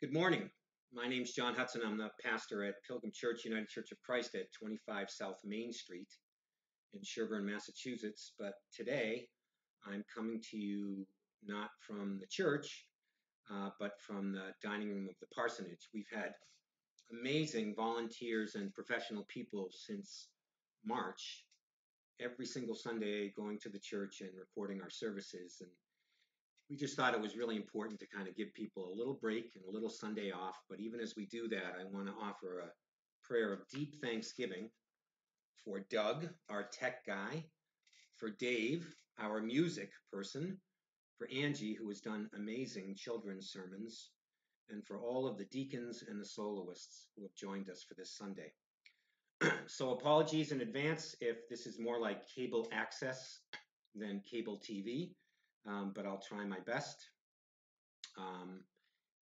Good morning. My name is John Hudson. I'm the pastor at Pilgrim Church, United Church of Christ at 25 South Main Street in Sherborn, Massachusetts. But today I'm coming to you not from the church, uh, but from the dining room of the parsonage. We've had amazing volunteers and professional people since March, every single Sunday going to the church and recording our services. And we just thought it was really important to kind of give people a little break and a little Sunday off. But even as we do that, I want to offer a prayer of deep thanksgiving for Doug, our tech guy, for Dave, our music person, for Angie, who has done amazing children's sermons, and for all of the deacons and the soloists who have joined us for this Sunday. so, apologies in advance if this is more like cable access than cable TV um, but I'll try my best. Um,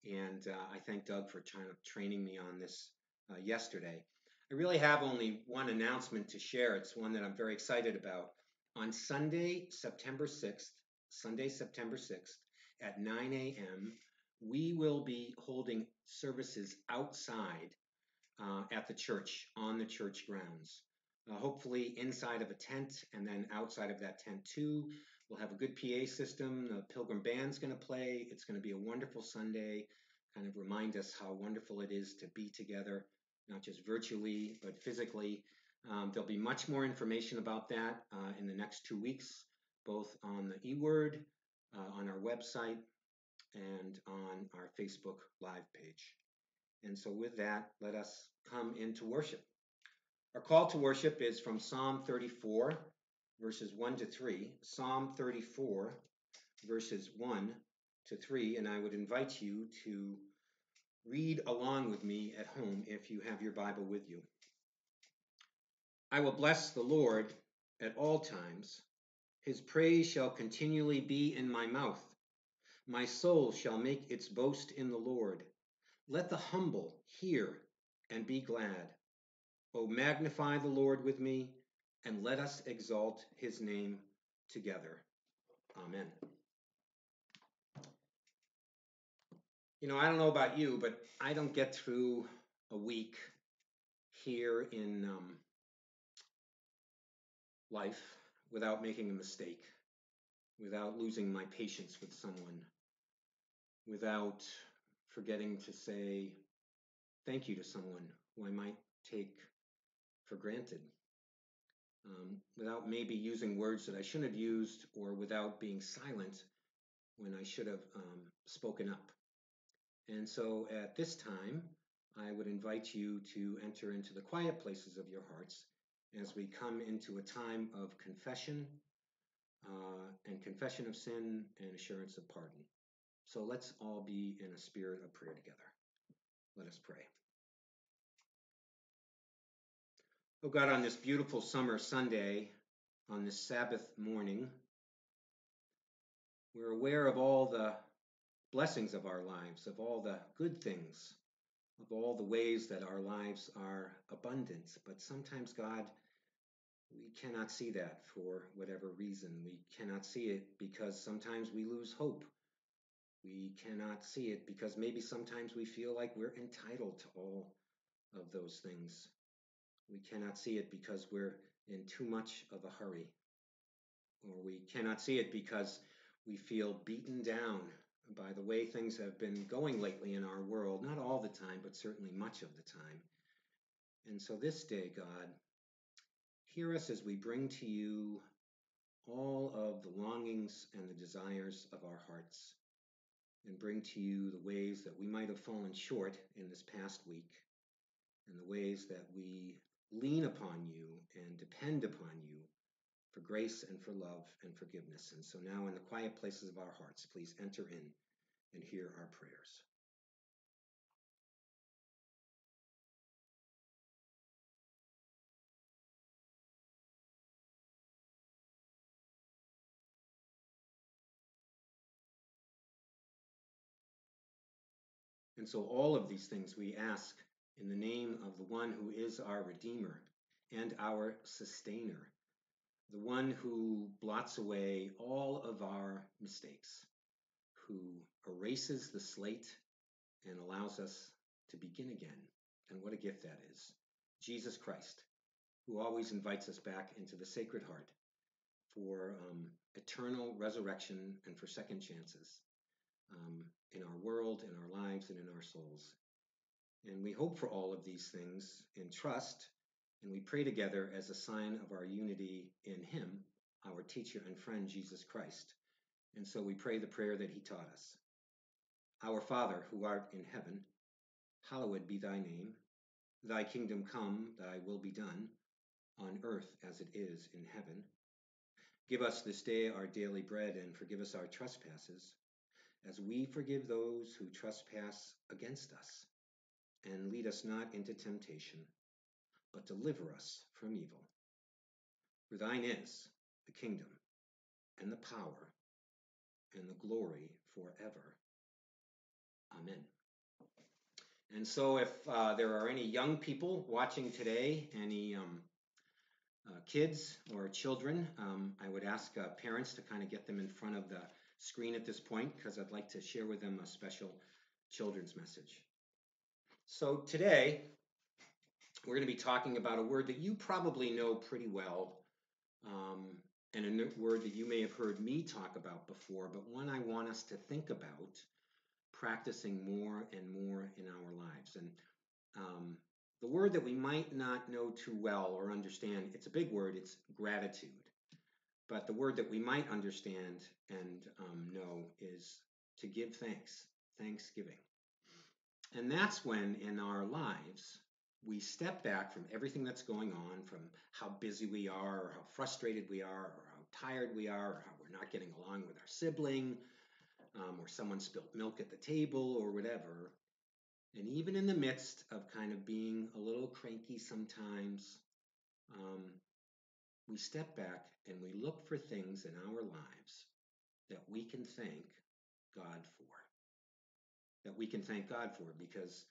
and uh, I thank Doug for trying, training me on this uh, yesterday. I really have only one announcement to share. It's one that I'm very excited about. On Sunday, September 6th, Sunday, September 6th, at 9 a.m., we will be holding services outside uh, at the church, on the church grounds. Uh, hopefully inside of a tent and then outside of that tent too. We'll have a good PA system. The Pilgrim Band's going to play. It's going to be a wonderful Sunday. Kind of remind us how wonderful it is to be together, not just virtually, but physically. Um, there'll be much more information about that uh, in the next two weeks, both on the eWord, uh, on our website, and on our Facebook Live page. And so, with that, let us come into worship. Our call to worship is from Psalm 34, verses 1 to 3, Psalm 34, verses 1 to 3, and I would invite you to read along with me at home if you have your Bible with you. I will bless the Lord at all times. His praise shall continually be in my mouth. My soul shall make its boast in the Lord. Let the humble hear and be glad. O magnify the Lord with me and let us exalt his name together. Amen. You know, I don't know about you, but I don't get through a week here in um, life without making a mistake, without losing my patience with someone, without forgetting to say thank you to someone who I might take for granted um, without maybe using words that I shouldn't have used or without being silent when I should have um, spoken up. And so at this time, I would invite you to enter into the quiet places of your hearts as we come into a time of confession uh, and confession of sin and assurance of pardon. So let's all be in a spirit of prayer together. Let us pray. Oh God, on this beautiful summer Sunday, on this Sabbath morning, we're aware of all the blessings of our lives, of all the good things, of all the ways that our lives are abundant. But sometimes, God, we cannot see that for whatever reason. We cannot see it because sometimes we lose hope. We cannot see it because maybe sometimes we feel like we're entitled to all of those things. We cannot see it because we're in too much of a hurry. Or we cannot see it because we feel beaten down by the way things have been going lately in our world, not all the time, but certainly much of the time. And so this day, God, hear us as we bring to you all of the longings and the desires of our hearts, and bring to you the ways that we might have fallen short in this past week, and the ways that we lean upon you and depend upon you for grace and for love and forgiveness. And so now, in the quiet places of our hearts, please enter in and hear our prayers. And so, all of these things we ask in the name of the one who is our Redeemer and our Sustainer, the one who blots away all of our mistakes, who erases the slate and allows us to begin again. And what a gift that is. Jesus Christ, who always invites us back into the Sacred Heart for um, eternal resurrection and for second chances um, in our world, in our lives, and in our souls. And we hope for all of these things in trust, and we pray together as a sign of our unity in Him, our teacher and friend, Jesus Christ. And so we pray the prayer that He taught us Our Father, who art in heaven, hallowed be thy name. Thy kingdom come, thy will be done, on earth as it is in heaven. Give us this day our daily bread, and forgive us our trespasses, as we forgive those who trespass against us. And lead us not into temptation, but deliver us from evil. For thine is the kingdom, and the power, and the glory forever. Amen. And so, if uh, there are any young people watching today, any um, uh, kids or children, um, I would ask uh, parents to kind of get them in front of the screen at this point because I'd like to share with them a special children's message. So, today we're going to be talking about a word that you probably know pretty well. Um, and a word that you may have heard me talk about before, but one I want us to think about practicing more and more in our lives. And um, the word that we might not know too well or understand, it's a big word, it's gratitude. But the word that we might understand and um, know is to give thanks, thanksgiving. And that's when in our lives we step back from everything that's going on, from how busy we are, or how frustrated we are, or how tired we are, or how we're not getting along with our sibling, um, or someone spilled milk at the table or whatever. And even in the midst of kind of being a little cranky sometimes, um, we step back and we look for things in our lives that we can thank God for. That we can thank God for because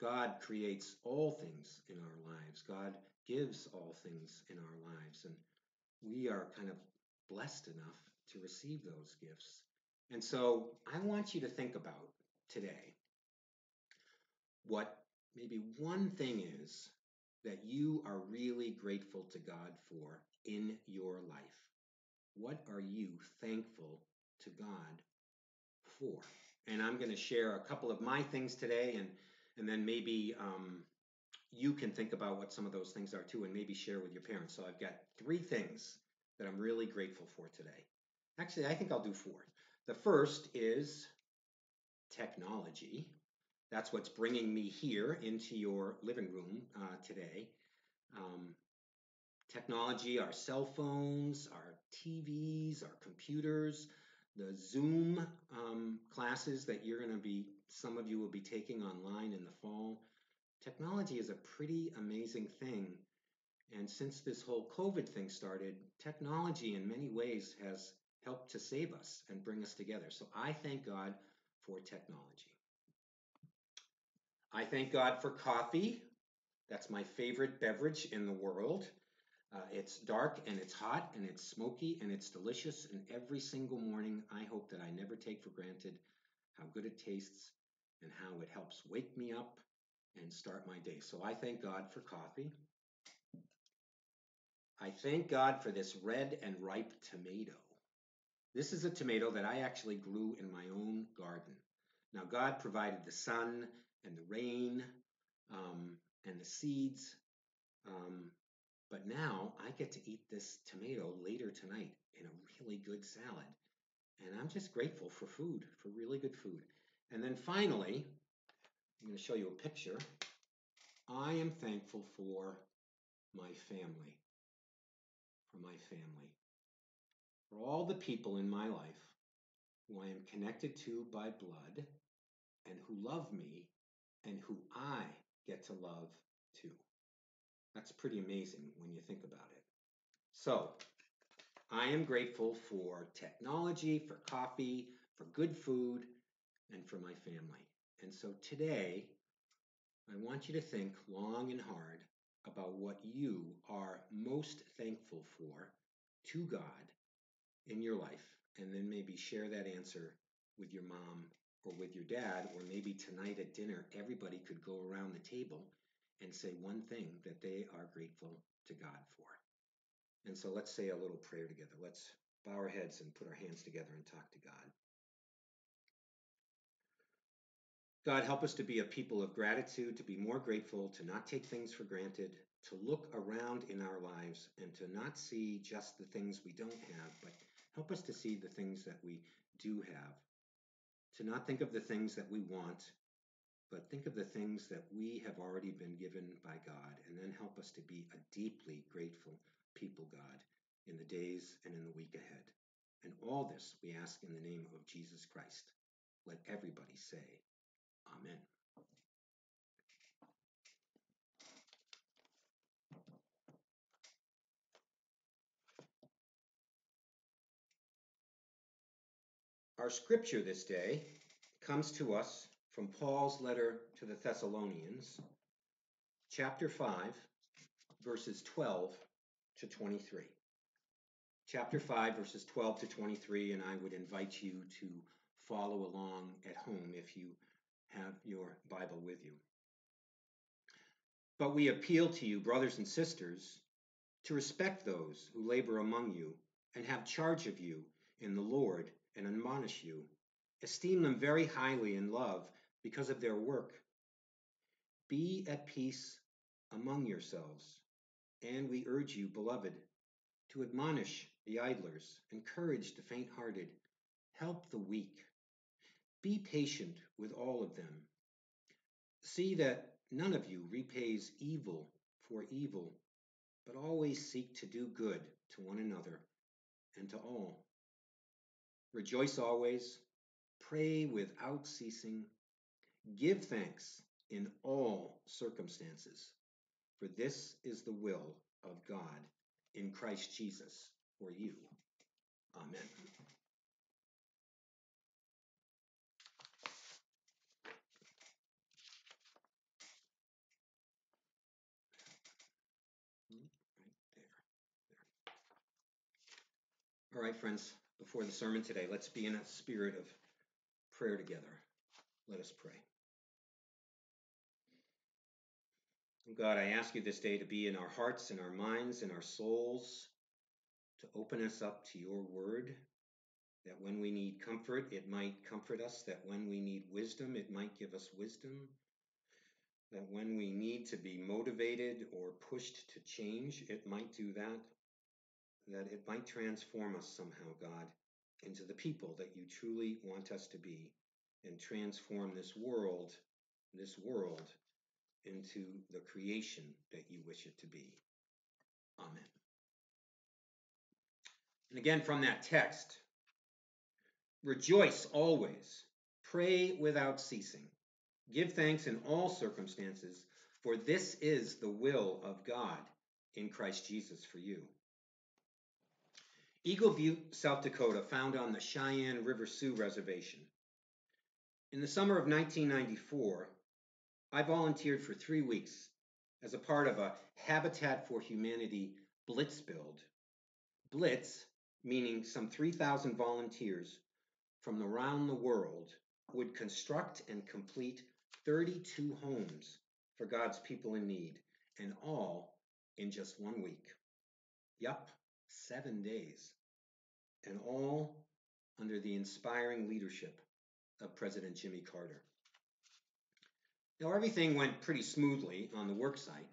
God creates all things in our lives. God gives all things in our lives. And we are kind of blessed enough to receive those gifts. And so I want you to think about today what maybe one thing is that you are really grateful to God for in your life. What are you thankful to God for? And I'm going to share a couple of my things today, and and then maybe um, you can think about what some of those things are too, and maybe share with your parents. So I've got three things that I'm really grateful for today. Actually, I think I'll do four. The first is technology. That's what's bringing me here into your living room uh, today. Um, technology, our cell phones, our TVs, our computers, the Zoom um, classes that you're going to be, some of you will be taking online in the fall. Technology is a pretty amazing thing. And since this whole COVID thing started, technology in many ways has helped to save us and bring us together. So I thank God for technology. I thank God for coffee. That's my favorite beverage in the world. Uh, it's dark and it's hot and it's smoky and it's delicious. And every single morning, I hope that I never take for granted how good it tastes and how it helps wake me up and start my day. So I thank God for coffee. I thank God for this red and ripe tomato. This is a tomato that I actually grew in my own garden. Now, God provided the sun and the rain um, and the seeds, um, but now I get to eat this tomato later tonight in a really good salad. And I'm just grateful for food, for really good food. And then finally, I'm going to show you a picture. I am thankful for my family, for my family for all the people in my life who I am connected to by blood and who love me and who I get to love too. That's pretty amazing when you think about it. So, I am grateful for technology, for coffee, for good food, and for my family. And so today, I want you to think long and hard about what you are most thankful for to God in your life and then maybe share that answer with your mom or with your dad, or maybe tonight at dinner, everybody could go around the table and say one thing that they are grateful to God for. And so let's say a little prayer together. Let's bow our heads and put our hands together and talk to God. God, help us to be a people of gratitude, to be more grateful, to not take things for granted, to look around in our lives and to not see just the things we don't have, but help us to see the things that we do have. To not think of the things that we want, but think of the things that we have already been given by God, and then help us to be a deeply grateful people, God, in the days and in the week ahead. And all this we ask in the name of Jesus Christ. Let everybody say, Amen. Our scripture this day comes to us from Paul's letter to the Thessalonians, chapter 5, verses 12 to 23. Chapter 5, verses 12 to 23, and I would invite you to follow along at home if you have your Bible with you. But we appeal to you, brothers and sisters, to respect those who labor among you and have charge of you in the Lord and admonish you. Esteem them very highly in love because of their work. Be at peace among yourselves. And we urge you, beloved, to admonish the idlers, encourage the faint hearted, help the weak. Be patient with all of them. See that none of you repays evil for evil, but always seek to do good to one another and to all. Rejoice always, pray without ceasing, give thanks in all circumstances, for this is the will of God in Christ Jesus for you. Amen. All right, friends, before the sermon today, let's be in a spirit of prayer together. Let us pray. God, I ask you this day to be in our hearts and our minds and our souls, to open us up to your word, that when we need comfort, it might comfort us, that when we need wisdom, it might give us wisdom, that when we need to be motivated or pushed to change, it might do that, that it might transform us somehow, God, into the people that you truly want us to be and transform this world, this world into the creation that you wish it to be. Amen. And again, from that text, rejoice always, pray without ceasing, give thanks in all circumstances, for this is the will of God in Christ Jesus for you. Eagle Butte, South Dakota, found on the Cheyenne River Sioux Reservation. In the summer of 1994, I volunteered for three weeks as a part of a Habitat for Humanity Blitz build. Blitz, meaning some 3,000 volunteers from around the world, would construct and complete 32 homes for God's people in need, and all in just one week. Yup, seven days. And all under the inspiring leadership of President Jimmy Carter. Now, everything went pretty smoothly on the work site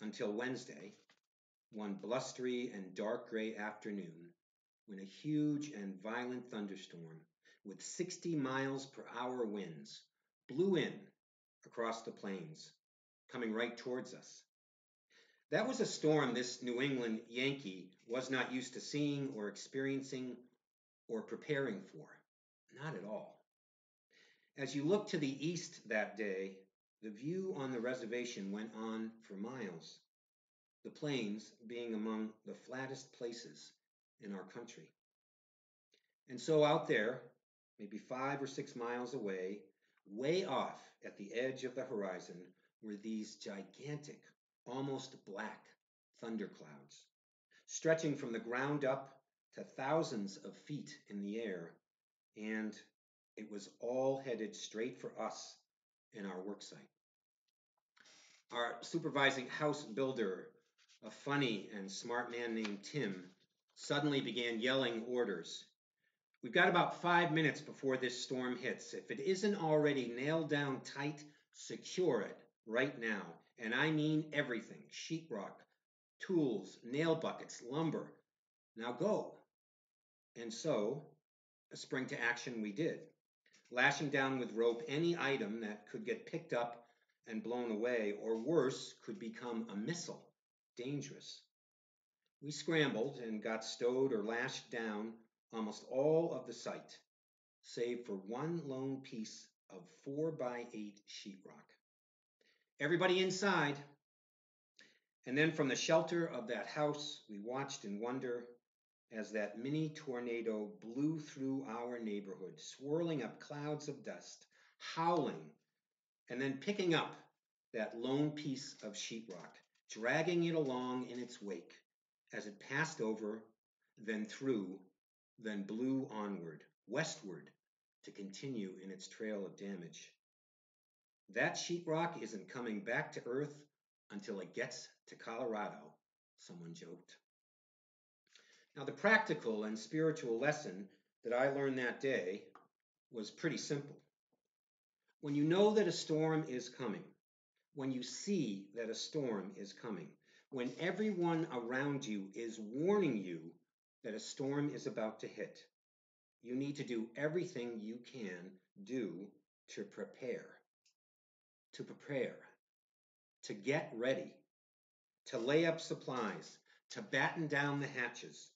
until Wednesday, one blustery and dark gray afternoon, when a huge and violent thunderstorm with 60 miles per hour winds blew in across the plains, coming right towards us. That was a storm this New England Yankee was not used to seeing or experiencing or preparing for. Not at all. As you looked to the east that day, the view on the reservation went on for miles, the plains being among the flattest places in our country. And so out there, maybe five or six miles away, way off at the edge of the horizon, were these gigantic, almost black thunderclouds, stretching from the ground up to thousands of feet in the air and It was all headed straight for us in our worksite. Our supervising house builder, a funny and smart man named Tim, suddenly began yelling orders. We've got about five minutes before this storm hits. If it isn't already nailed down tight, secure it right now. And I mean everything sheetrock, tools, nail buckets, lumber. Now go. And so, a spring to action we did, lashing down with rope any item that could get picked up and blown away, or worse, could become a missile, dangerous. We scrambled and got stowed or lashed down almost all of the site, save for one lone piece of four by eight sheetrock. Everybody inside. And then from the shelter of that house, we watched in wonder as that mini tornado blew through our neighborhood, swirling up clouds of dust, howling, and then picking up that lone piece of sheetrock, dragging it along in its wake as it passed over, then through, then blew onward, westward, to continue in its trail of damage. That sheetrock isn't coming back to Earth until it gets to Colorado, someone joked. Now, the practical and spiritual lesson that I learned that day was pretty simple. When you know that a storm is coming, when you see that a storm is coming, when everyone around you is warning you that a storm is about to hit, you need to do everything you can do to prepare. To prepare, to get ready, to lay up supplies, to batten down the hatches,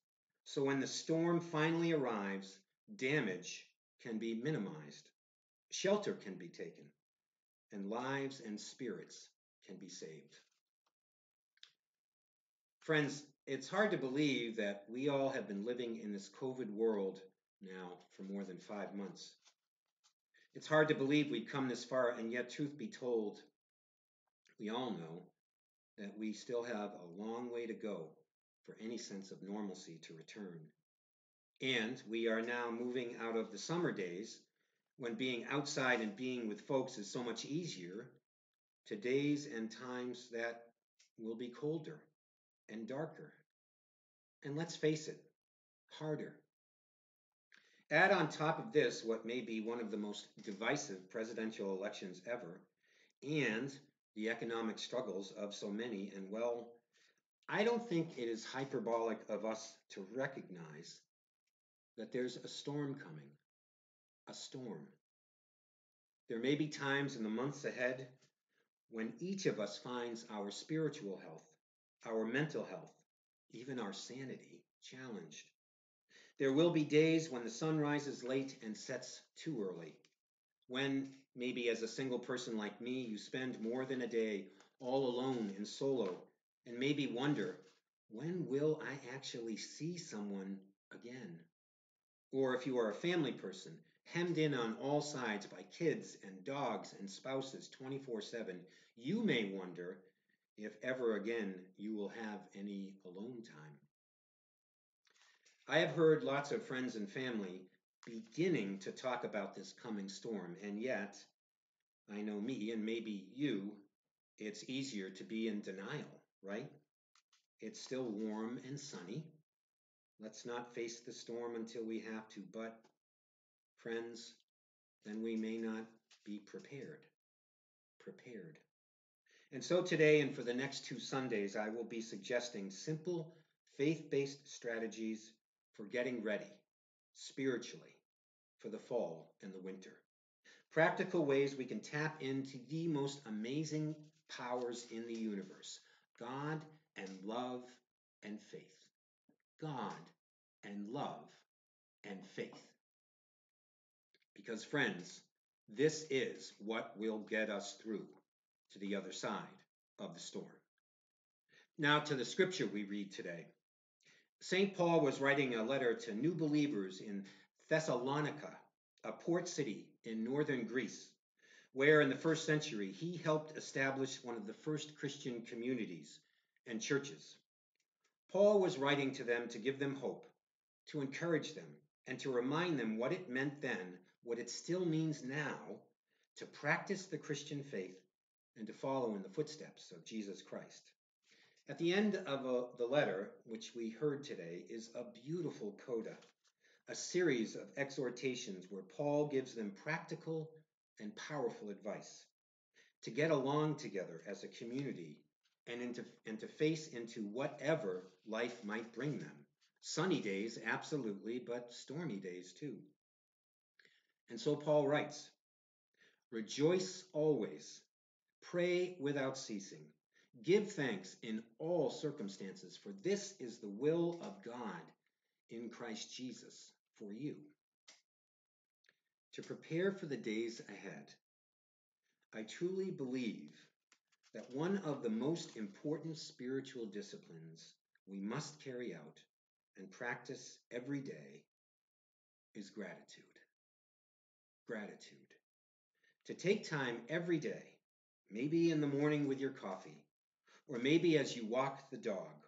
so when the storm finally arrives, damage can be minimized, shelter can be taken, and lives and spirits can be saved. Friends, it's hard to believe that we all have been living in this COVID world now for more than five months. It's hard to believe we've come this far, and yet, truth be told, we all know that we still have a long way to go for any sense of normalcy to return. And we are now moving out of the summer days when being outside and being with folks is so much easier to days and times that will be colder and darker. And let's face it, harder. Add on top of this what may be one of the most divisive presidential elections ever and the economic struggles of so many, and well, I don't think it is hyperbolic of us to recognize that there's a storm coming. A storm. There may be times in the months ahead when each of us finds our spiritual health, our mental health, even our sanity challenged. There will be days when the sun rises late and sets too early. When, maybe as a single person like me, you spend more than a day all alone and solo and maybe wonder, when will I actually see someone again? Or if you are a family person, hemmed in on all sides by kids and dogs and spouses 24 7, you may wonder if ever again you will have any alone time. I have heard lots of friends and family beginning to talk about this coming storm, and yet, I know me and maybe you, it's easier to be in denial right? It's still warm and sunny. Let's not face the storm until we have to, but, friends, then we may not be prepared. Prepared. And so today and for the next two Sundays, I will be suggesting simple faith based strategies for getting ready spiritually for the fall and the winter. Practical ways we can tap into the most amazing powers in the universe God and love and faith. God and love and faith. Because, friends, this is what will get us through to the other side of the storm. Now, to the scripture we read today. St. Paul was writing a letter to new believers in Thessalonica, a port city in northern Greece where in the first century he helped establish one of the first Christian communities and churches. Paul was writing to them to give them hope, to encourage them, and to remind them what it meant then what it still means now to practice the Christian faith and to follow in the footsteps of Jesus Christ. At the end of a, the letter, which we heard today, is a beautiful coda, a series of exhortations where Paul gives them practical and powerful advice to get along together as a community and, into, and to face into whatever life might bring them. Sunny days, absolutely, but stormy days too. And so Paul writes Rejoice always, pray without ceasing, give thanks in all circumstances, for this is the will of God in Christ Jesus for you. To prepare for the days ahead, I truly believe that one of the most important spiritual disciplines we must carry out and practice every day is gratitude. Gratitude. To take time every day, maybe in the morning with your coffee, or maybe as you walk the dog,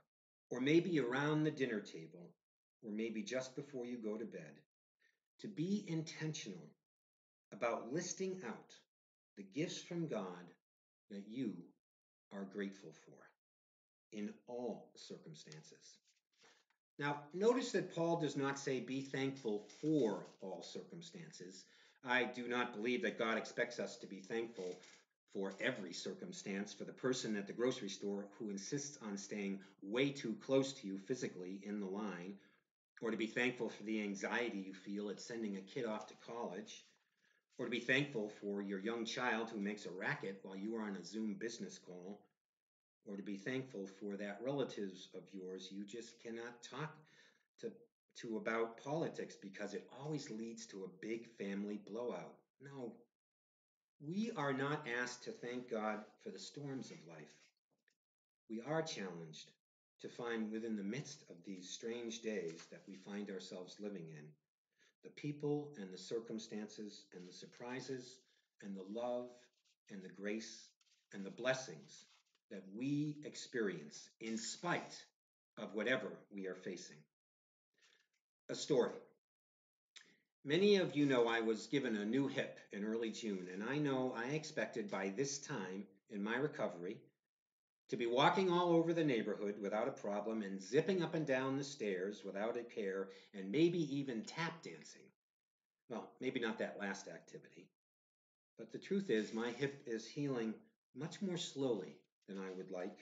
or maybe around the dinner table, or maybe just before you go to bed, to be intentional about listing out the gifts from God that you are grateful for in all circumstances. Now, notice that Paul does not say be thankful for all circumstances. I do not believe that God expects us to be thankful for every circumstance for the person at the grocery store who insists on staying way too close to you physically in the line, or to be thankful for the anxiety you feel at sending a kid off to college, or to be thankful for your young child who makes a racket while you are on a Zoom business call, or to be thankful for that relatives of yours you just cannot talk to, to about politics because it always leads to a big family blowout. No, we are not asked to thank God for the storms of life. We are challenged to find within the midst of these strange days that we find ourselves living in the people and the circumstances and the surprises and the love and the grace and the blessings that we experience in spite of whatever we are facing. A story. Many of you know I was given a new hip in early June, and I know I expected by this time in my recovery to be walking all over the neighborhood without a problem and zipping up and down the stairs without a care and maybe even tap dancing. Well, maybe not that last activity. But the truth is, my hip is healing much more slowly than I would like.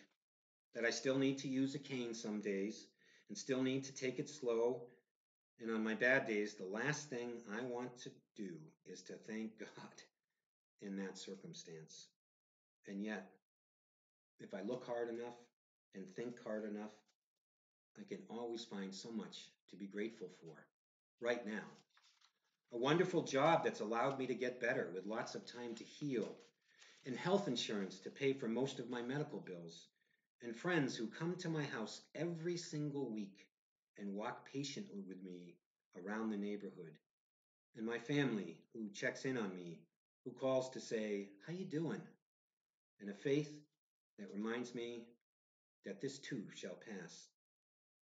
That I still need to use a cane some days and still need to take it slow. And on my bad days, the last thing I want to do is to thank God in that circumstance. And yet, if I look hard enough and think hard enough, I can always find so much to be grateful for right now. A wonderful job that's allowed me to get better with lots of time to heal, and health insurance to pay for most of my medical bills, and friends who come to my house every single week and walk patiently with me around the neighborhood, and my family who checks in on me, who calls to say, "How you doing?" and a faith that reminds me that this too shall pass,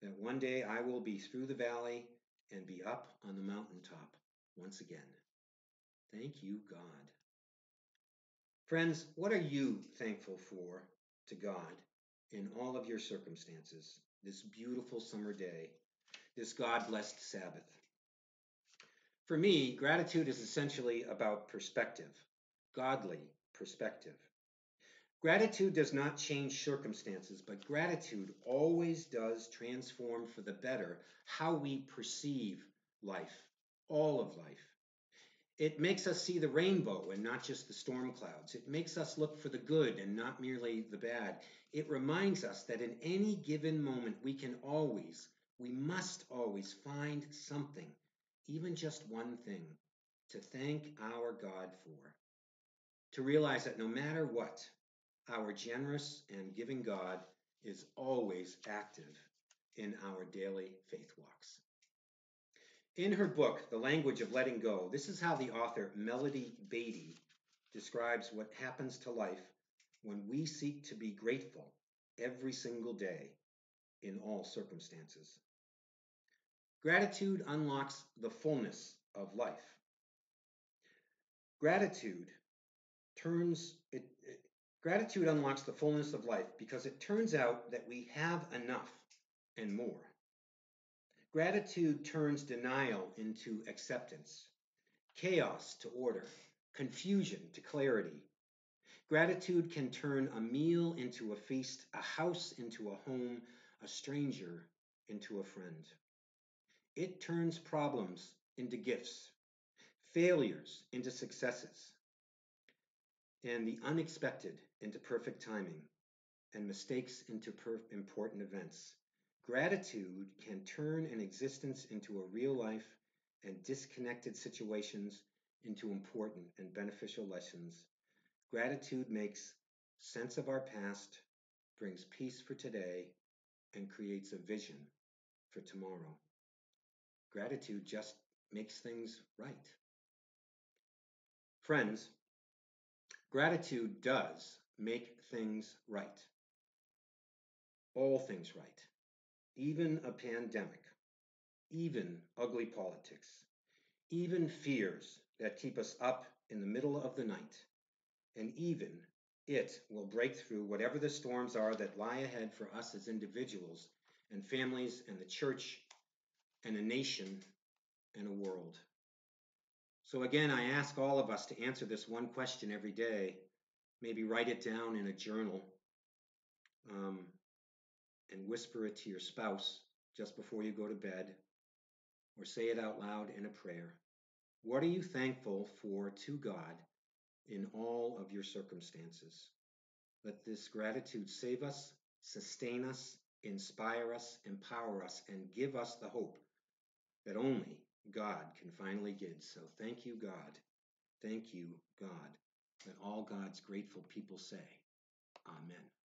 that one day I will be through the valley and be up on the mountaintop once again. Thank you, God. Friends, what are you thankful for to God in all of your circumstances this beautiful summer day, this God blessed Sabbath? For me, gratitude is essentially about perspective, godly perspective. Gratitude does not change circumstances, but gratitude always does transform for the better how we perceive life, all of life. It makes us see the rainbow and not just the storm clouds. It makes us look for the good and not merely the bad. It reminds us that in any given moment, we can always, we must always find something, even just one thing, to thank our God for. To realize that no matter what, our generous and giving God is always active in our daily faith walks. In her book, The Language of Letting Go, this is how the author Melody Beattie describes what happens to life when we seek to be grateful every single day in all circumstances. Gratitude unlocks the fullness of life. Gratitude turns it, it, gratitude unlocks the fullness of life because it turns out that we have enough and more. Gratitude turns denial into acceptance, chaos to order, confusion to clarity. Gratitude can turn a meal into a feast, a house into a home, a stranger into a friend. It turns problems into gifts, failures into successes, and the unexpected into perfect timing, and mistakes into per- important events. Gratitude can turn an existence into a real life and disconnected situations into important and beneficial lessons. Gratitude makes sense of our past, brings peace for today, and creates a vision for tomorrow. Gratitude just makes things right. Friends, gratitude does make things right. All things right. Even a pandemic, even ugly politics, even fears that keep us up in the middle of the night, and even it will break through whatever the storms are that lie ahead for us as individuals and families and the church and a nation and a world. So again, I ask all of us to answer this one question every day. Maybe write it down in a journal um, and whisper it to your spouse just before you go to bed, or say it out loud in a prayer. What are you thankful for to God in all of your circumstances? Let this gratitude save us, sustain us, inspire us, empower us, and give us the hope that only God can finally give. So thank you, God. Thank you, God. Let all God's grateful people say, Amen.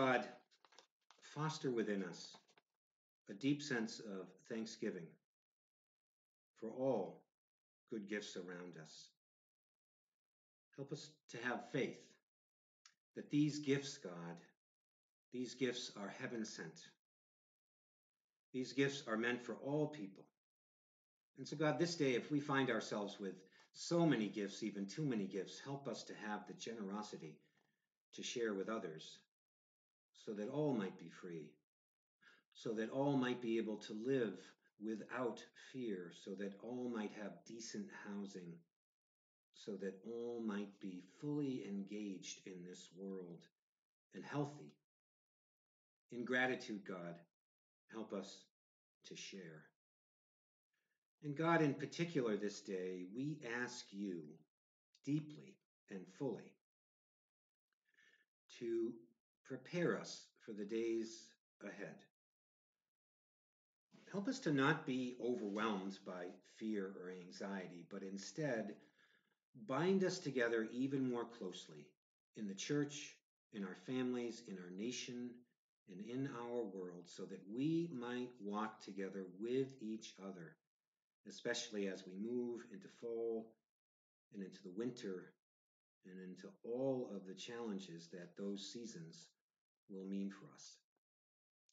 God, foster within us a deep sense of thanksgiving for all good gifts around us. Help us to have faith that these gifts, God, these gifts are heaven sent. These gifts are meant for all people. And so, God, this day, if we find ourselves with so many gifts, even too many gifts, help us to have the generosity to share with others so that all might be free, so that all might be able to live without fear, so that all might have decent housing, so that all might be fully engaged in this world and healthy. In gratitude, God, help us to share. And God, in particular this day, we ask you deeply and fully to prepare us for the days ahead. Help us to not be overwhelmed by fear or anxiety, but instead bind us together even more closely in the church, in our families, in our nation, and in our world, so that we might walk together with each other especially as we move into fall and into the winter and into all of the challenges that those seasons will mean for us.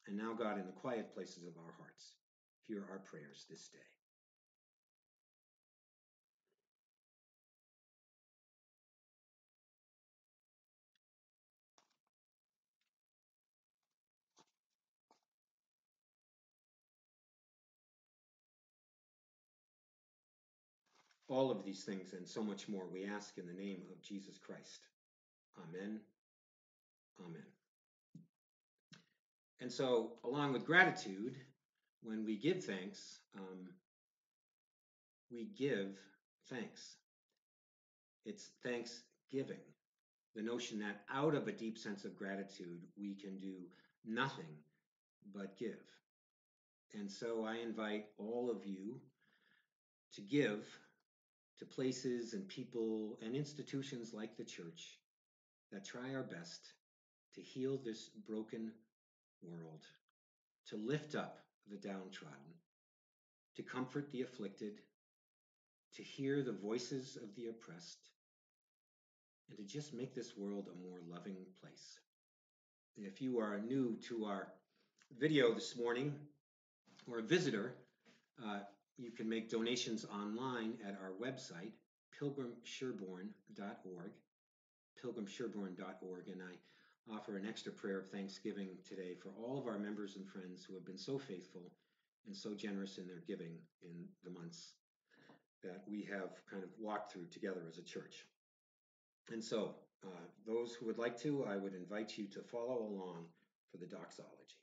And now, God, in the quiet places of our hearts, hear our prayers this day. All of these things and so much more we ask in the name of Jesus Christ. Amen. Amen. And so, along with gratitude, when we give thanks, um, we give thanks. It's thanksgiving. The notion that out of a deep sense of gratitude, we can do nothing but give. And so I invite all of you to give to places and people and institutions like the church that try our best to heal this broken world, to lift up the downtrodden, to comfort the afflicted, to hear the voices of the oppressed, and to just make this world a more loving place. If you are new to our video this morning or a visitor, uh, you can make donations online at our website, pilgrimsherborn.org, pilgrimsherborn.org, and I offer an extra prayer of thanksgiving today for all of our members and friends who have been so faithful and so generous in their giving in the months that we have kind of walked through together as a church. And so, uh, those who would like to, I would invite you to follow along for the doxology.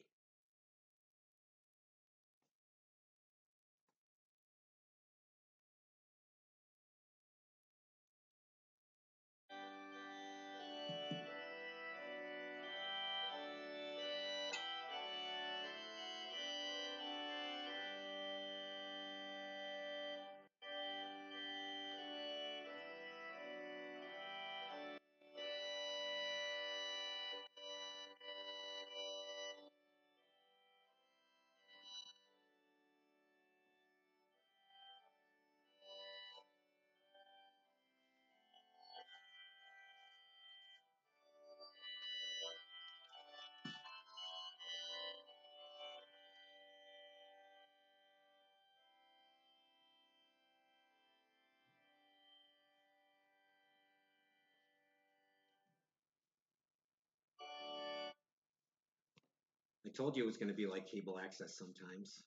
I told you it was going to be like cable access sometimes.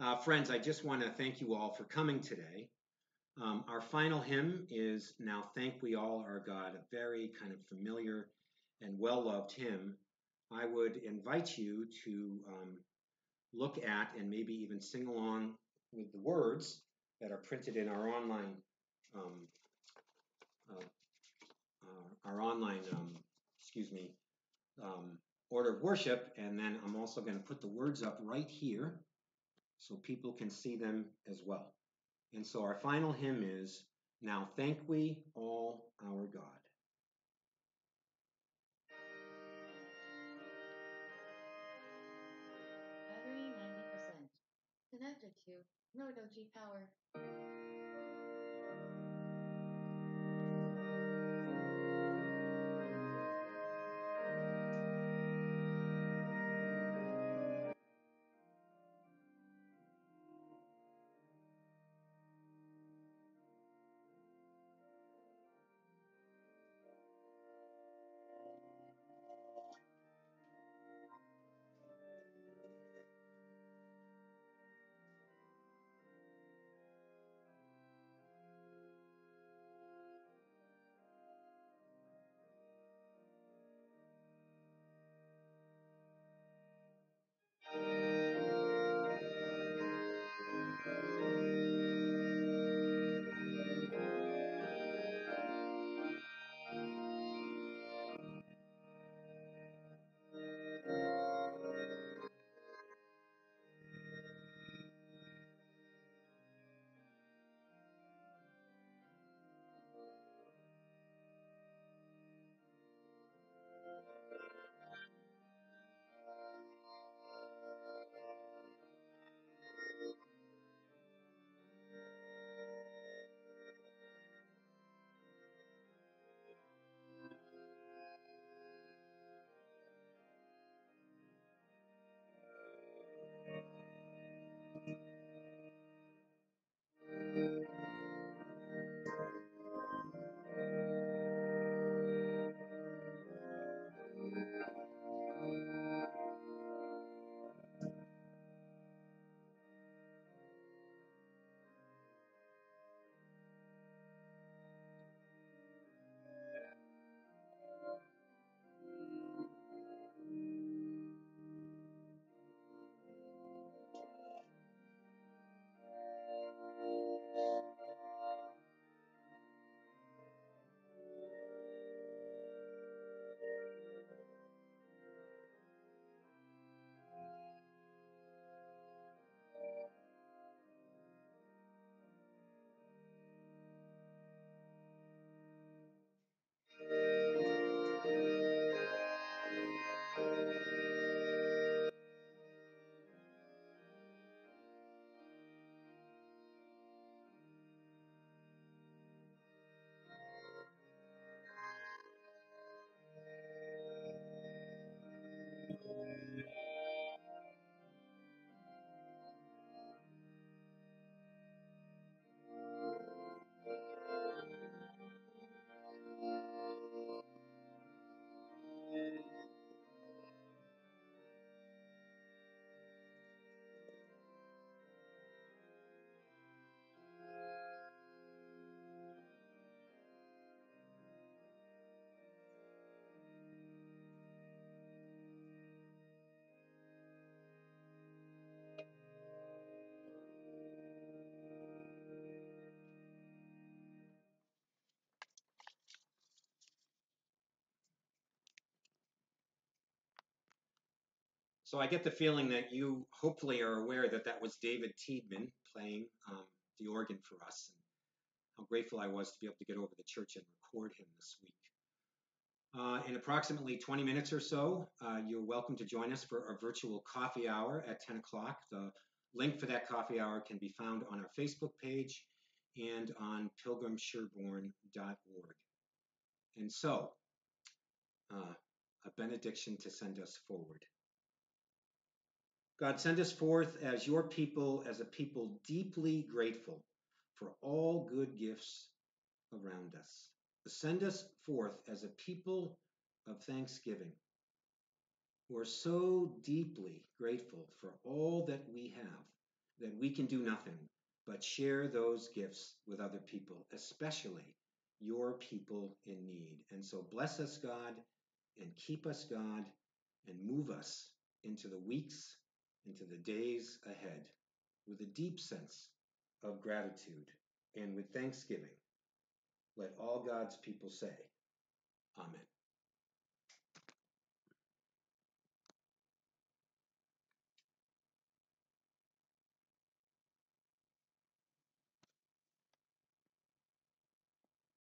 Uh, friends, I just want to thank you all for coming today. Um, our final hymn is Now Thank We All Our God, a very kind of familiar and well loved hymn. I would invite you to um, look at and maybe even sing along with the words that are printed in our online um, uh, uh, our online um, excuse me um, order of worship, and then I'm also going to put the words up right here so people can see them as well. And so our final hymn is Now Thank We All Our God. Battery 90%. Connected to Power. So I get the feeling that you hopefully are aware that that was David Tiedman playing um, the organ for us, and how grateful I was to be able to get over to the church and record him this week. Uh, in approximately 20 minutes or so, uh, you're welcome to join us for our virtual coffee hour at 10 o'clock. The link for that coffee hour can be found on our Facebook page and on pilgrimsherborn.org. And so, uh, a benediction to send us forward. God, send us forth as your people, as a people deeply grateful for all good gifts around us. Send us forth as a people of thanksgiving who are so deeply grateful for all that we have that we can do nothing but share those gifts with other people, especially your people in need. And so bless us, God, and keep us, God, and move us into the weeks into the days ahead with a deep sense of gratitude and with thanksgiving. Let all God's people say, Amen.